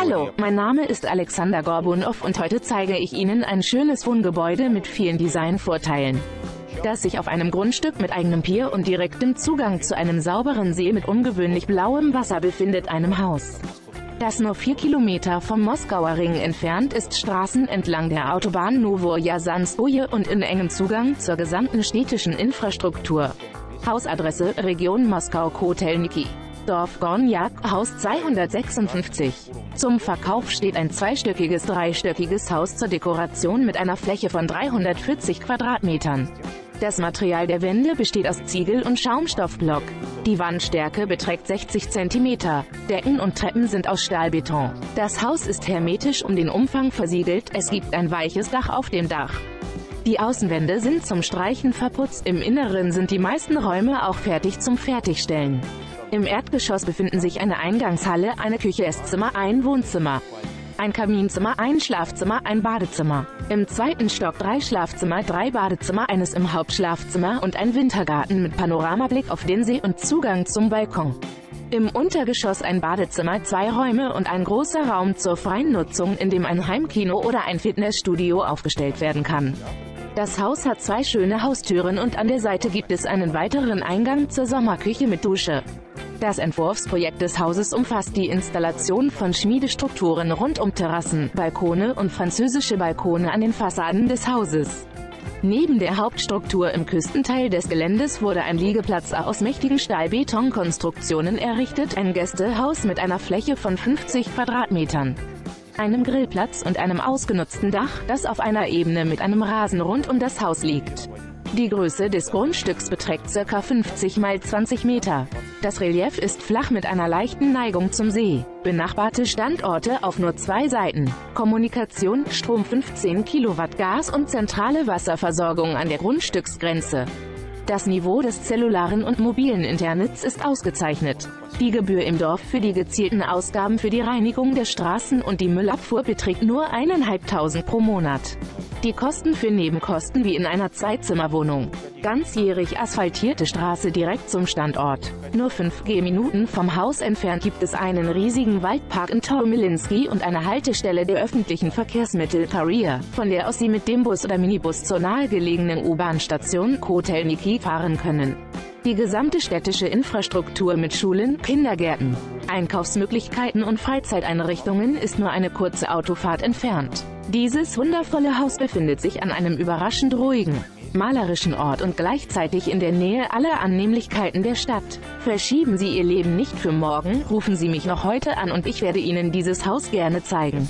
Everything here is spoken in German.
Hallo, mein Name ist Alexander Gorbunov und heute zeige ich Ihnen ein schönes Wohngebäude mit vielen Designvorteilen das sich auf einem Grundstück mit eigenem Pier und direktem Zugang zu einem sauberen See mit ungewöhnlich blauem Wasser befindet, einem Haus. Das nur vier Kilometer vom Moskauer Ring entfernt ist, Straßen entlang der Autobahn Novoja Sanskoje und in engem Zugang zur gesamten städtischen Infrastruktur. Hausadresse Region Moskau Kotelniki Dorf Gornjak, Haus 256. Zum Verkauf steht ein zweistöckiges dreistöckiges Haus zur Dekoration mit einer Fläche von 340 Quadratmetern. Das Material der Wände besteht aus Ziegel und Schaumstoffblock. Die Wandstärke beträgt 60 cm. Decken und Treppen sind aus Stahlbeton. Das Haus ist hermetisch um den Umfang versiegelt, es gibt ein weiches Dach auf dem Dach. Die Außenwände sind zum Streichen verputzt, im Inneren sind die meisten Räume auch fertig zum Fertigstellen. Im Erdgeschoss befinden sich eine Eingangshalle, eine Küche, Esszimmer, ein Wohnzimmer, ein Kaminzimmer, ein Schlafzimmer, ein Badezimmer. Im zweiten Stock drei Schlafzimmer, drei Badezimmer, eines im Hauptschlafzimmer und ein Wintergarten mit Panoramablick auf den See und Zugang zum Balkon. Im Untergeschoss ein Badezimmer, zwei Räume und ein großer Raum zur freien Nutzung, in dem ein Heimkino oder ein Fitnessstudio aufgestellt werden kann. Das Haus hat zwei schöne Haustüren und an der Seite gibt es einen weiteren Eingang zur Sommerküche mit Dusche. Das Entwurfsprojekt des Hauses umfasst die Installation von Schmiedestrukturen rund um Terrassen, Balkone und französische Balkone an den Fassaden des Hauses. Neben der Hauptstruktur im Küstenteil des Geländes wurde ein Liegeplatz aus mächtigen Stahlbetonkonstruktionen errichtet, ein Gästehaus mit einer Fläche von 50 Quadratmetern, einem Grillplatz und einem ausgenutzten Dach, das auf einer Ebene mit einem Rasen rund um das Haus liegt. Die Größe des Grundstücks beträgt ca. 50 mal 20 Meter. Das Relief ist flach mit einer leichten Neigung zum See. Benachbarte Standorte auf nur zwei Seiten. Kommunikation, Strom 15 Kilowatt Gas und zentrale Wasserversorgung an der Grundstücksgrenze. Das Niveau des zellularen und mobilen Internets ist ausgezeichnet. Die Gebühr im Dorf für die gezielten Ausgaben für die Reinigung der Straßen und die Müllabfuhr beträgt nur 1.500 pro Monat. Die Kosten für Nebenkosten wie in einer Zweizimmerwohnung. Ganzjährig asphaltierte Straße direkt zum Standort. Nur 5 G-Minuten vom Haus entfernt gibt es einen riesigen Waldpark in Tomilinski und eine Haltestelle der öffentlichen Verkehrsmittel Career, von der aus Sie mit dem Bus oder Minibus zur nahegelegenen U-Bahn-Station Kotelniki fahren können. Die gesamte städtische Infrastruktur mit Schulen, Kindergärten, Einkaufsmöglichkeiten und Freizeiteinrichtungen ist nur eine kurze Autofahrt entfernt. Dieses wundervolle Haus befindet sich an einem überraschend ruhigen, malerischen Ort und gleichzeitig in der Nähe aller Annehmlichkeiten der Stadt. Verschieben Sie Ihr Leben nicht für morgen, rufen Sie mich noch heute an und ich werde Ihnen dieses Haus gerne zeigen.